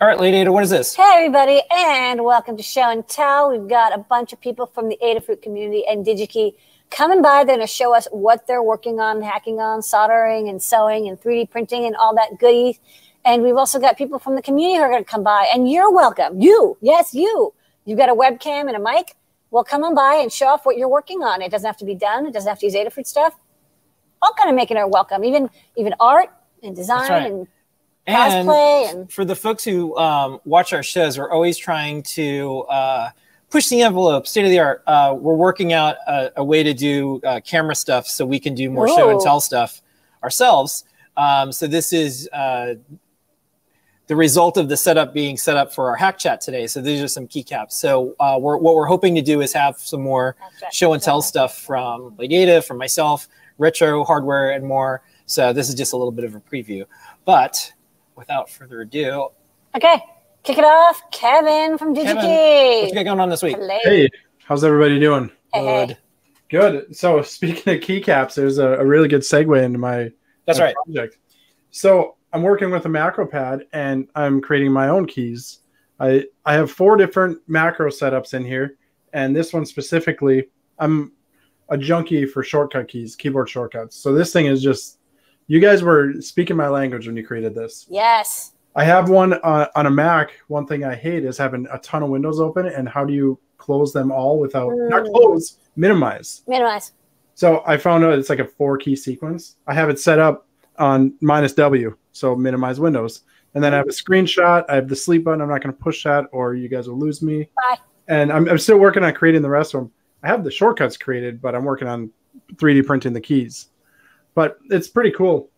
All right, Lady Ada, what is this? Hey, everybody, and welcome to Show and Tell. We've got a bunch of people from the Adafruit community and DigiKey coming by. They're going to show us what they're working on, hacking on, soldering and sewing and 3D printing and all that goodies. And we've also got people from the community who are going to come by, and you're welcome. You, yes, you. You've got a webcam and a mic. Well, come on by and show off what you're working on. It doesn't have to be done. It doesn't have to use Adafruit stuff. All kind of making it welcome, even even art and design right. and And and for the folks who um, watch our shows, we're always trying to uh, push the envelope, state of the art. Uh, we're working out a, a way to do uh, camera stuff so we can do more show and tell stuff ourselves. Um, so this is uh, the result of the setup being set up for our hack chat today. So these are some keycaps. So uh, we're, what we're hoping to do is have some more show and tell stuff from Ada, from myself, retro hardware, and more. So this is just a little bit of a preview. But without further ado, Okay, kick it off. Kevin from Kevin, DigiKey. what you got going on this week? Hello. Hey, how's everybody doing? Hey, hey. Good. Good. So speaking of keycaps, there's a, a really good segue into my, That's my right. project. So I'm working with a macro pad and I'm creating my own keys. I I have four different macro setups in here, and this one specifically, I'm a junkie for shortcut keys, keyboard shortcuts. So this thing is just, you guys were speaking my language when you created this. Yes. I have one uh, on a Mac. One thing I hate is having a ton of windows open, and how do you close them all without not Mm. close, minimize. Minimize. So I found out it's like a four key sequence. I have it set up on minus W, so minimize windows. And then I have a screenshot. I have the sleep button. I'm not going to push that, or you guys will lose me. Bye. And I'm, I'm still working on creating the rest of them. I have the shortcuts created, but I'm working on 3D printing the keys. But it's pretty cool.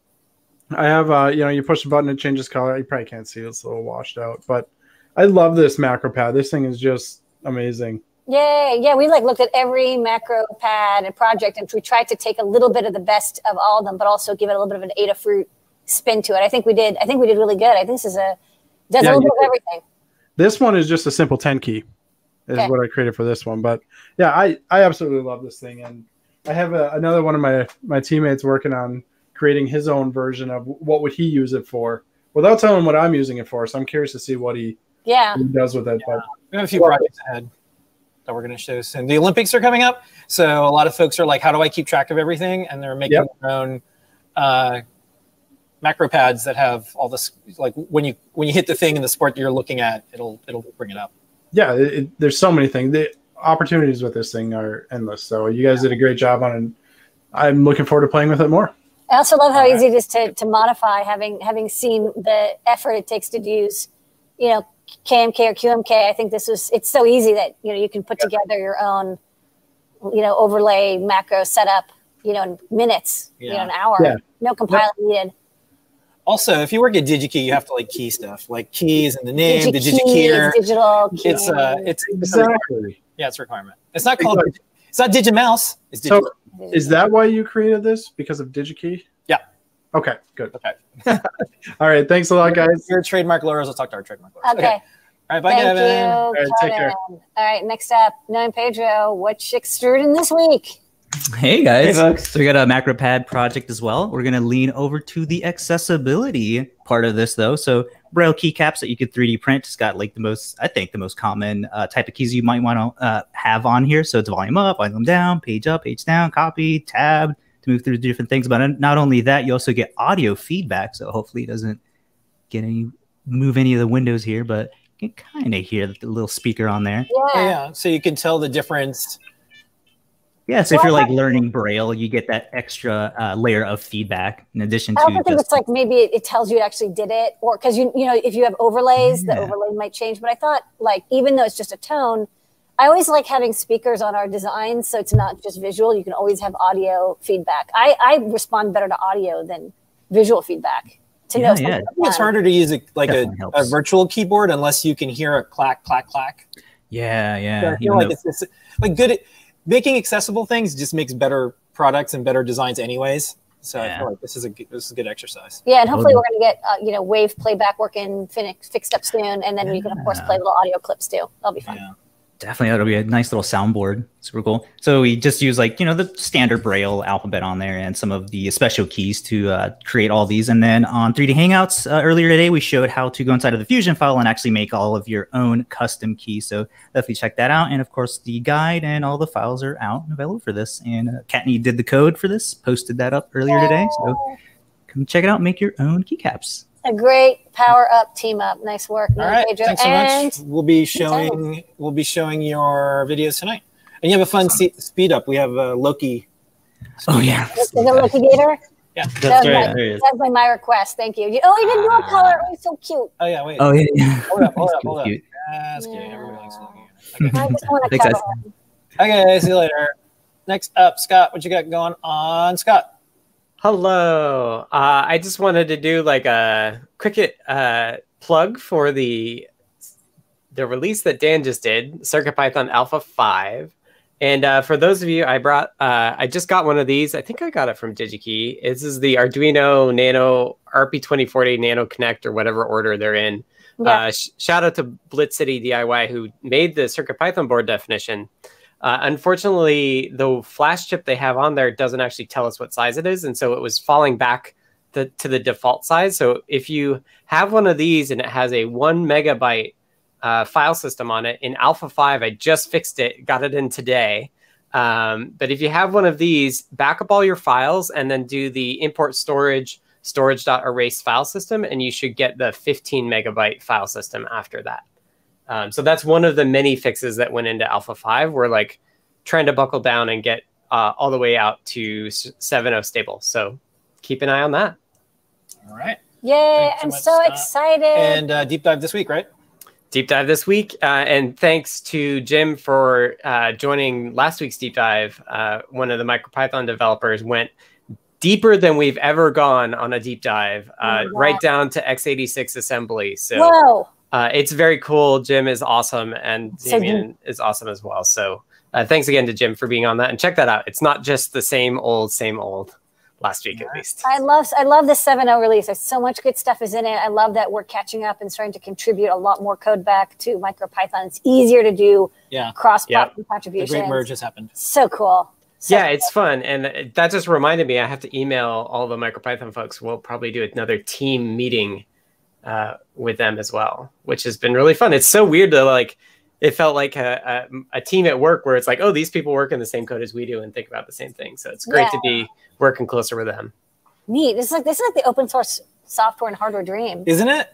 I have, uh, you know, you push a button, it changes color. You probably can't see it; it's a little washed out. But I love this macro pad. This thing is just amazing. Yay. Yeah, we like looked at every macro pad and project and we tried to take a little bit of the best of all of them, but also give it a little bit of an Adafruit spin to it. I think we did. I think we did really good. I think this is a does Yeah, a little bit of everything. This one is just a simple 10 key, is Okay. what I created for this one. But yeah, I, I absolutely love this thing. And I have a, another one of my, my teammates working on creating his own version of what would he use it for without telling what I'm using it for. So I'm curious to see what he, Yeah. he does with it. But We have a few projects ahead that we're going to show soon. The Olympics are coming up, so a lot of folks are like, "How do I keep track of everything?" And they're making Yep. their own uh, macro pads that have all this. Like when you when you hit the thing in the sport that you're looking at, it'll it'll bring it up. yeah, it, it- there's so many things. The opportunities with this thing are endless. So you guys did a great job on it. I'm looking forward to playing with it more. I also love how All right. easy it is to, to modify having having seen the effort it takes to use, you know, KMK or QMK. I think this was it's so easy that you know you can put together your own, you know, overlay macro setup, you know, in minutes, you know, an hour. Yeah. No compiling needed. Also, if you work at DigiKey, you have to like key stuff, like keys and the name, the DigiKeys, DigiKeyer. digital. It's uh, it's it's a requirement. Exactly. yeah, it's a requirement. It's not called. It's not DigiMouse. It's So is that why you created this? Because of DigiKey? Yeah. Okay, good. Okay. All right. Thanks a lot, guys. Your trademark lawyers will talk to our trademark lawyers. Okay. All right. Bye, Thank Kevin. you, right, take care. Kevin. All right, next up, Noe and Pedro, what's extruding this week? Hey guys. Hey, folks. So we got a MacroPad project as well. We're gonna lean over to the accessibility part of this though. So Braille keycaps that you could 3D print. It's got like the most, I think, the most common uh, type of keys you might want to uh, have on here. So it's volume up, volume down, page up, page down, copy, tab to move through different things. But not only that, you also get audio feedback. So hopefully it doesn't get any move any of the windows here, but you can kind of hear the little speaker on there. Yeah. yeah. So you can tell the difference. Yeah, so if you're like learning Braille, you get that extra uh, layer of feedback in addition to. I to also think just it's like maybe it, it tells you it actually did it, or because you you know if you have overlays, the overlay might change. But I thought like even though it's just a tone, I always like having speakers on our designs, so it's not just visual. You can always have audio feedback. I I respond better to audio than visual feedback. To Yeah, know yeah. something I think it's harder to use a, like a, a virtual keyboard unless you can hear a clack, clack, clack. yeah, So yeah. I feel like though- it's, it's like good making accessible things just makes better products and better designs, anyways. So I feel like this is a good, this is a good exercise. Yeah, and hopefully we're going to get uh, you know wave playback working fin- fixed up soon, and then we can of course play little audio clips too. That'll be fun. Yeah. Definitely, that'll be a nice little soundboard. Super cool. So we just use like you know the standard Braille alphabet on there and some of the special keys to uh, create all these. And then on 3D Hangouts uh, earlier today, we showed how to go inside of the Fusion file and actually make all of your own custom keys. So definitely check that out. And of course, the guide and all the files are out and available for this. And uh, Kattni did the code for this, posted that up earlier today. So come check it out. Make your own keycaps a great power up team up. Nice work, All right, Pedro. thanks so and much. We'll be showing we'll be showing your videos tonight, and you have a fun se- speed up. We have uh, Loki. Oh yeah, is it Loki Gator? Yeah, That that's was, right. my, There it is. that was my, my request. Thank you. You- Oh, you didn't do a Ah. color. Oh, it's so cute. Oh yeah, wait. Oh yeah, yeah. Hold up, hold up, hold up. cute. That's cute. Yeah. Everybody likes Loki. I just want a Thanks, Okay, see you later. Next up, Scott. What you got going on, Scott? Hello. Uh, I just wanted to do like a quick uh, plug for the the release that Dan just did, CircuitPython Alpha 5. And uh, for those of you, I brought, uh, I just got one of these. I think I got it from DigiKey. This is the Arduino Nano RP2040 Nano Connect or whatever order they're in. Yeah. Uh, sh- shout out to Blitz City DIY who made the CircuitPython board definition. Uh, unfortunately, the flash chip they have on there doesn't actually tell us what size it is, and so it was falling back the, to the default size. So if you have one of these and it has a one megabyte uh, file system on it in Alpha 5, I just fixed it, got it in today. Um, but if you have one of these, back up all your files and then do the import storage storage.erase file system, and you should get the 15 megabyte file system after that. Um, so that's one of the many fixes that went into Alpha 5. We're like trying to buckle down and get uh, all the way out to s- 7.0 stable. So keep an eye on that. All right. Yay! Thanks so I'm much, so Scott. excited. And uh, deep dive this week, right? Deep dive this week. Uh, and thanks to Jim for uh, joining last week's deep dive. Uh, one of the MicroPython developers went deeper than we've ever gone on a deep dive, uh, Oh, wow. right down to x86 assembly. So Whoa! Uh, it's very cool. Jim is awesome, and So Damien is awesome as well. So uh, thanks again to Jim for being on that. And check that out. It's not just the same old, same old. Last week, at least. I love I love the 7.0 release. There's so much good stuff is in it. I love that we're catching up and starting to contribute a lot more code back to MicroPython. It's easier to do Yeah. cross-platform The contributions. great merge has happened. So cool. So yeah, it's fun, and uh, that just reminded me. I have to email all the MicroPython folks. We'll probably do another team meeting uh, with them as well, which has been really fun. It's so weird to like. It felt like a, a, a team at work where it's like, oh, these people work in the same code as we do and think about the same thing. So it's great to be working closer with them. neat. This is like this is like the open source software and hardware dream. Isn't it?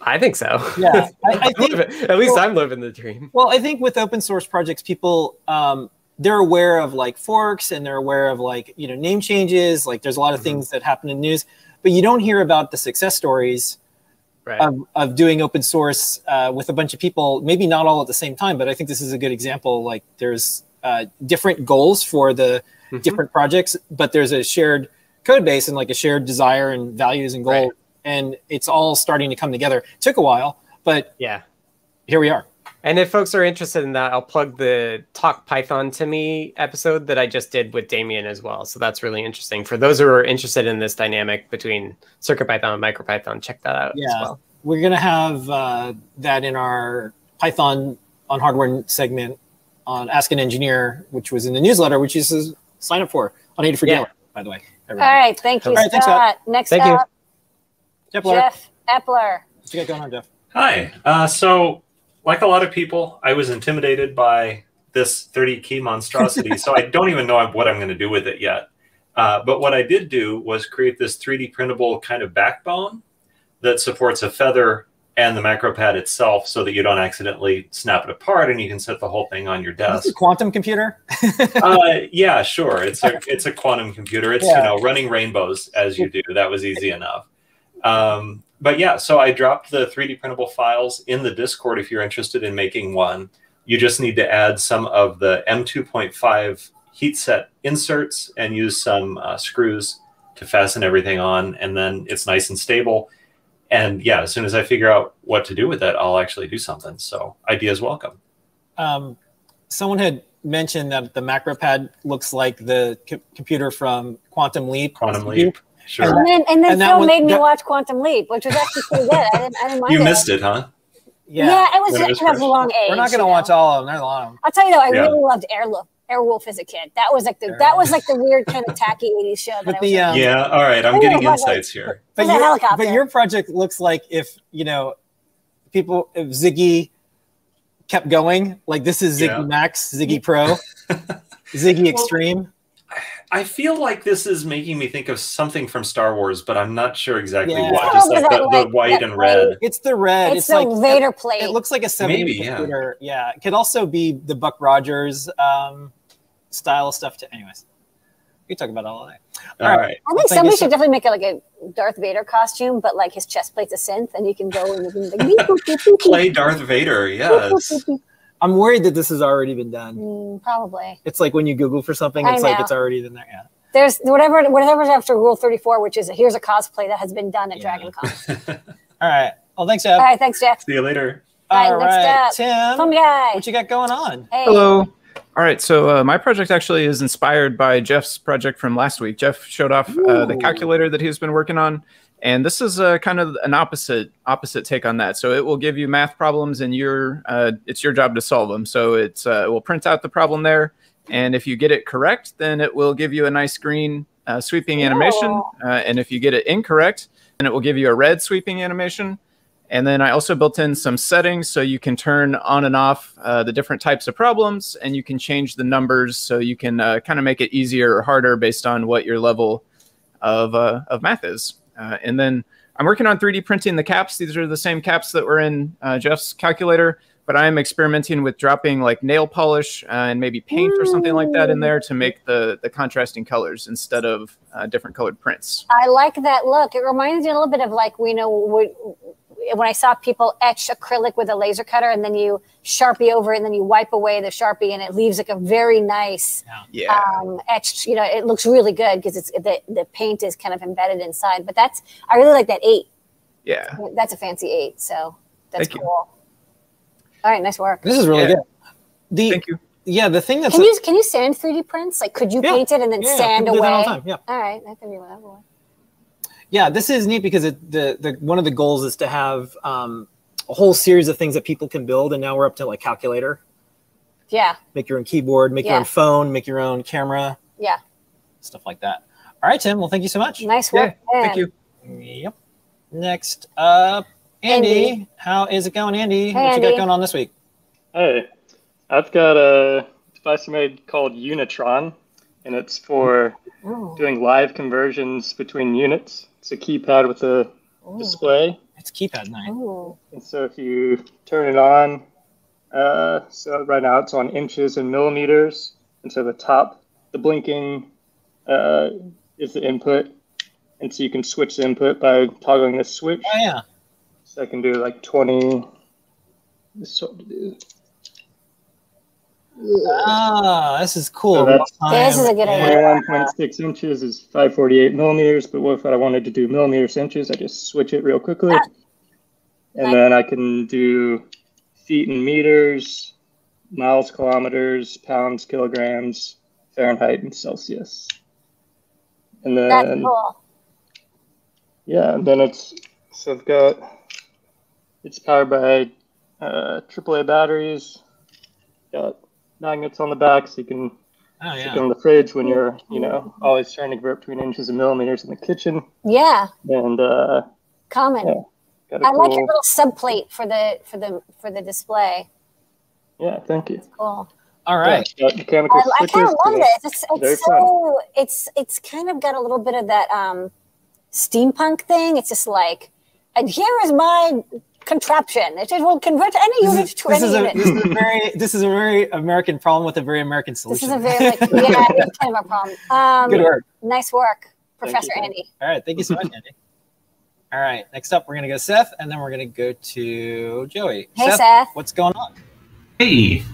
I think so. Yeah, I- I think- at least I'm living the dream. Well, I think with open source projects, people um, they're aware of like forks and they're aware of like you know name changes. Like there's a lot of Mhm. things that happen in news, but you don't hear about the success stories Right. of, of doing open source uh, with a bunch of people. Maybe not all at the same time, but I think this is a good example. Like there's uh, different goals for the Mhm. different projects, but there's a shared code base and like a shared desire and values and goals, Right. and it's all starting to come together. took a while, but Yeah. here we are. And if folks are interested in that, I'll plug the Talk Python to Me episode that I just did with Damien as well. So that's really interesting. For those who are interested in this dynamic between CircuitPython and MicroPython, check that out as Yeah. well. We're gonna have uh, that in our Python on hardware segment on Ask an Engineer, which was in the newsletter, which you uh, sign up for on Ada for Yeah. Gamer, by the way. All everybody. right, thank you, All right, thanks, Scott. Next Thank you. Jeff, Blair, Jeff Epler. what you got going on, Jeff? Hi. Uh, so, like a lot of people, I was intimidated by this 30 key monstrosity. so, I don't even know what I'm going to do with it yet. Uh, but what I did do was create this 3D printable kind of backbone that supports a feather and the macro pad itself so that you don't accidentally snap it apart and you can set the whole thing on your desk. is a quantum computer. uh, yeah, sure. It's a it's a quantum computer. It's Yeah. you know running rainbows as you do. That was easy enough. Um, but yeah, so I dropped the 3D printable files in the Discord. If you're interested in making one, you just need to add some of the M2.5 heat set inserts and use some uh, screws to fasten everything on, and then it's nice and stable. And yeah, as soon as I figure out what to do with it, I'll actually do something. So ideas welcome. Um, someone had mentioned that the macro pad looks like the co- computer from Quantum Leap. Quantum Leap. Sure. And then, and then And Phil one- made me that- watch Quantum Leap, which was actually pretty good. I didn't, I didn't mind You it. missed it, huh? Yeah. Yeah, it was One of his it has a long age. We're not going to watch know? all of them. There's a lot of them. I'll tell you though, I Yeah. really loved Airwolf. Airwolf as a kid. That was like the that was like the weird kind of tacky '80s show. That But I the, into. um, Yeah. All right. I'm getting my God. insights here. But There's your, but your project looks like if, you know, people, if Ziggy kept going, like this is Ziggy Yeah. Max, Ziggy Pro, Ziggy Extreme. I feel like this is making me think of something from Star Wars, but I'm not sure exactly Yeah. what. It's Just like that, the, the white and white- red. It's the red. it's, It's, the like Vader plate. It looks like a 70s Maybe, computer. Yeah. It could also be the Buck Rogers um, style stuff. To, anyways, we can talk about it all day. All All right. right. I think thank somebody should so- definitely make it like a Darth Vader costume, but like his chest plate's a synth, and you can go and you can like, Play Darth Vader. Yes. boop, boop, I'm worried that this has already been done. Mm, probably. It's like when you Google for something, it's like it's already in there. Yeah. There's whatever whatever's after Rule 34, which is here's a cosplay that has been done at Yeah. Dragon Con. All right. Well, thanks, Jeff. All right, thanks, Jeff. See you later. All All right, next right, up. Tim. Fun guy. What you got going on? Hey. Hello. All right, so uh, my project actually is inspired by Jeff's project from last week. Jeff showed off uh, the calculator that he's been working on, and this is uh, kind of an opposite opposite take on that. So it will give you math problems, and your uh, it's your job to solve them. So it's uh, it will print out the problem there, and if you get it correct, then it will give you a nice green uh, sweeping animation, uh, and if you get it incorrect, then it will give you a red sweeping animation. And then I also built in some settings so you can turn on and off uh, the different types of problems, and you can change the numbers so you can uh, kind of make it easier or harder based on what your level of uh, of math is. Uh, and then I'm working on 3D printing the caps. These are the same caps that were in uh, Jeff's calculator, but I'm experimenting with dropping like nail polish uh, and maybe paint or something like that in there to make the the contrasting colors instead of uh, different colored prints. I like that look. It reminds me a little bit of like we know when when I saw people etch acrylic with a laser cutter and then you sharpie over it and then you wipe away the sharpie and it leaves like a very nice Yeah. um, etched. You know, it looks really good because it's the the paint is kind of embedded inside. But that's I really like that eight. yeah. That's a fancy eight. So that's Thank you. cool. All right, nice work. This is really Yeah. good. The Thank you. yeah, the thing that's Can you can you sand 3D prints? Like, could you Yeah. paint it and then yeah, sand people do away? that all the time. Yeah. All right, that can be whatever. Yeah, this is neat because it, the the one of the goals is to have um, a whole series of things that people can build, and now we're up to like calculator, Yeah, make your own keyboard, make your own phone, make your own camera, yeah, stuff like that. All right, Tim. Well, thank you so much. nice Yeah. work. Thank you. Yep. Next up, Andy. Andy. How is it going, Andy? Hey, what you got going on this week? Hey, I've got a device I made called Unitron, and it's for Ooh, doing live conversions between units. It's a keypad with a ooh, display, It's keypad night. ooh. and so if you turn it on, uh, so right now it's on inches and millimeters, and so the top, the blinking, uh, is the input, and so you can switch the input by toggling this switch. Oh yeah. So I can do like 20. This is what to do. Ah, this is cool. So that's- This is a good idea. 21.6 inches is 548 millimeters, but what if I wanted to do millimeters inches? I just switch it real quickly. Ah. And Nice. then I can do feet and meters, miles, kilometers, pounds, kilograms, Fahrenheit, and Celsius. And then, That's then, cool. yeah, and then it's, so I've got, it's powered by uh, AAA batteries, got magnets on the back so you can Oh stick yeah. it on the fridge when you're, you know, always trying to convert between inches and millimeters in the kitchen. Yeah, And uh, common. Yeah. got a I like your little subplate for the for the for the display. yeah, thank you. Cool. All right. Yeah, got mechanical I, I kind of love to- this. It's, it's so it's it's kind of got a little bit of that um, steampunk thing. It's just like, and here is my contraption. It will convert any unit is, to this, any is a, unit. this is a very this is a very American problem with a very American solution. This is a very like yeah, it's kind of a problem. Um, Good work. Nice work, Professor you. Andy. All right, thank you so much, Andy. All right, next up we're gonna go Seth, and then we're gonna go to Joey. Hey, Seth. what's going on? Hey,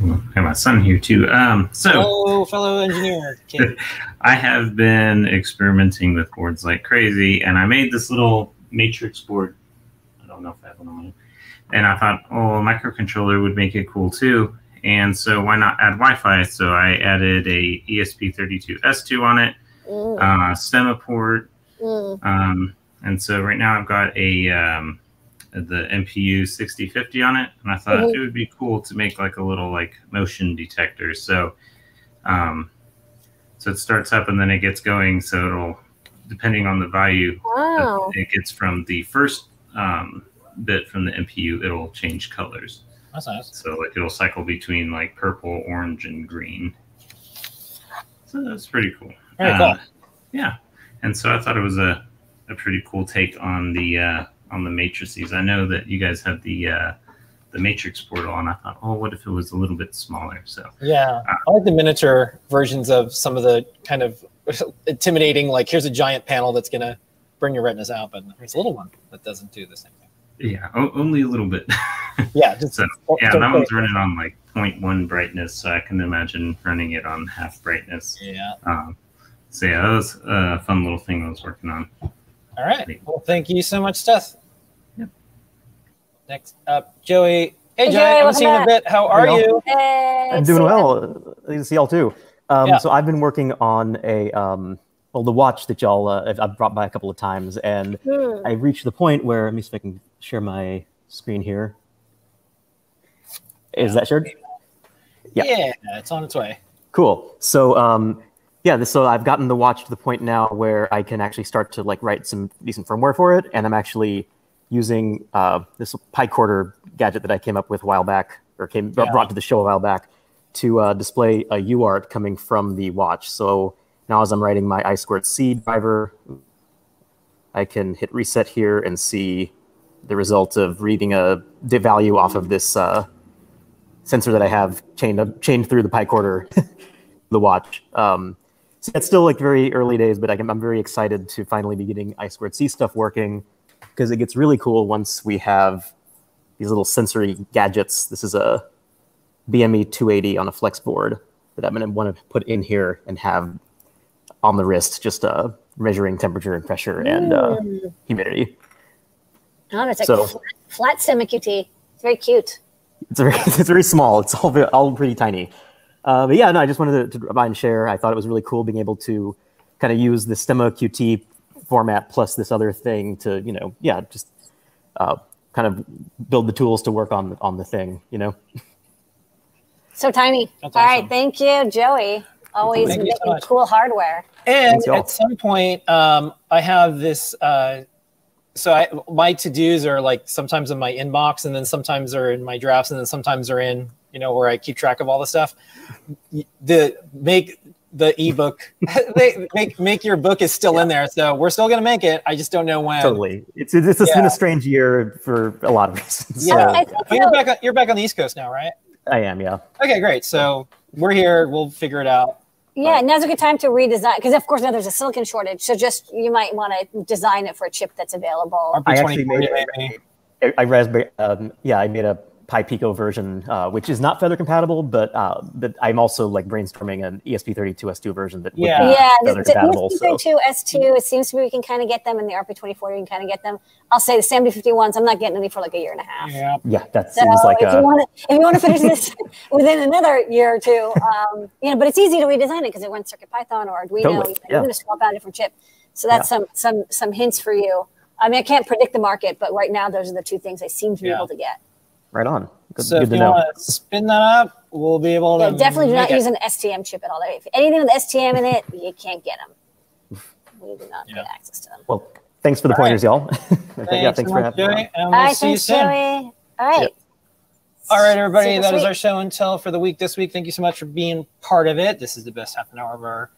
I have my son here too. Um, so Hello, fellow engineer. I have been experimenting with boards like crazy, and I made this little matrix board. Don't know if I have one on mine. And I thought, oh, a microcontroller would make it cool too. And so why not add Wi-Fi? So I added a ESP32S2 on it, Mm, uh, STEMMA port, mm. um, and so right now I've got a, um, the MPU 6050 on it, and I thought Mhm. it would be cool to make like a little like motion detector. So, um, so it starts up and then it gets going. So it'll, depending on the value Wow. it gets from the first um, bit from the MPU, it'll change colors. That's nice. So like it'll cycle between like purple, orange, and green. So that's pretty cool. Very Uh, cool. Yeah, and so I thought it was a, a pretty cool take on the uh, on the matrices. I know that you guys have the uh, the matrix portal, and I thought, oh, what if it was a little bit smaller? So Yeah, I like the miniature versions of some of the kind of intimidating. Like, here's a giant panel that's gonna bring your retinas out, but there's a little one that doesn't do the same thing. yeah, o- only a little bit. Yeah, just so yeah, that play one's running on like 0.1 brightness, so I can imagine running it on half brightness. Yeah. Um, so yeah, that was a fun little thing I was working on. All right. Well, thank you so much, Steph. Next up, Joey. Hey, Hey, Joey. Joey, I haven't seen you in a bit. How are Hey, you? Hey, I'm doing well. Good to see y'all too. Um, Yeah. So I've been working on a um, well, the watch that y'all uh, I've, brought by a couple of times, and Hmm. I reached the point where let me see if I can share my screen here. Is that shared? Yeah. Yeah. it's on its way. Cool. So um, yeah, this, so I've gotten the watch to the point now where I can actually start to like write some decent firmware for it, and I'm actually using uh, this Pi Quarter gadget that I came up with a while back, or came Yeah. brought to the show a while back, to uh, display a UART coming from the watch. So now as I'm writing my I squared C driver, I can hit reset here and see the result of reading a value off of this uh, sensor that I have chained chained through the Pi Quarter the watch. Um, so it's still like very early days, but I I'm very excited to finally be getting I squared C stuff working because it gets really cool once we have these little sensory gadgets. This is a BME 280 on a flex board that I'm going to want to put in here and have on the wrist, just uh, measuring temperature and pressure and uh, Mm. humidity. Oh, it's like So- flat, flat Stemma QT. It's very cute. It's very, it's very small. It's all, all pretty tiny. Uh, but yeah, no, I just wanted to, to drop by and share. I thought it was really cool being able to kind of use the Stemma QT format plus this other thing to, you know, yeah, just uh, kind of build the tools to work on on the thing, you know. So tiny. That's All right, awesome. thank you, Joey. Always Thank you so making cool hardware. And Thanks, at some point, um, I have this. Uh, so I, my to dos are like sometimes in my inbox, and then sometimes are in my drafts, and then sometimes are in you know where I keep track of all the stuff. The make the ebook, they, make make your book is still in there, so we're still gonna make it. I just don't know when. Totally. It's it's, it's been a strange year for a lot of reasons. Yeah. So I think But you're back. On, you're back on the East Coast now, right? I am, yeah. Okay, great. So we're here. We'll figure it out. Yeah, now's a good time to redesign because, of course, now there's a silicon shortage. So just you might want to design it for a chip that's available. I actually made maybe. I, I raspberry, um, yeah, I made a Pi Pico version, uh, which is not Feather compatible, but uh, but I'm also like brainstorming an E ESP32S2 version that would Yeah. be yeah, the, Feather the compatible. So ESP32 S2, it seems to be we can kind of get them, and the RP2040 we can kind of get them. I'll say the SAMD51s. I'm not getting any for like a year and a half. Yeah. yeah, that So seems like if a you want to, if you want to finish this within another year or two, um, you know, but it's easy to redesign it because it runs Circuit Python or Arduino. Totally, You yeah. can just swap out a different chip. So that's some some some hints for you. I mean, I can't predict the market, but right now those are the two things I seem to be Yeah. able to get. Right on. Good, So good if to you know. want to spin that up, we'll be able to Yeah, definitely do not it. use an STM chip at all. If anything with STM in it, you can't get them. We do not Yeah. get access to them. Well, thanks for the All right. pointers, y'all. yeah, thanks so for having me. Joey, on. and All we'll right, see you thanks, soon. Joey. All right. All right, everybody, Super that is sweet. our show and tell for the week this week. Thank you so much for being part of it. This is the best half an hour of our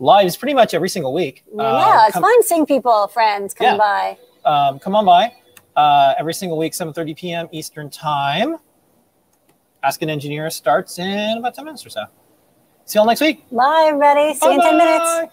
lives pretty much every single week. Yeah, Uh, it's come, fun seeing people, friends, come Yeah. by. um, come on by uh, every single week, 7.30 p.m. Eastern Time. Ask an Engineer starts in about 10 minutes or so. See y'all next week. Bye, everybody. See you in 10 minutes. Bye-bye.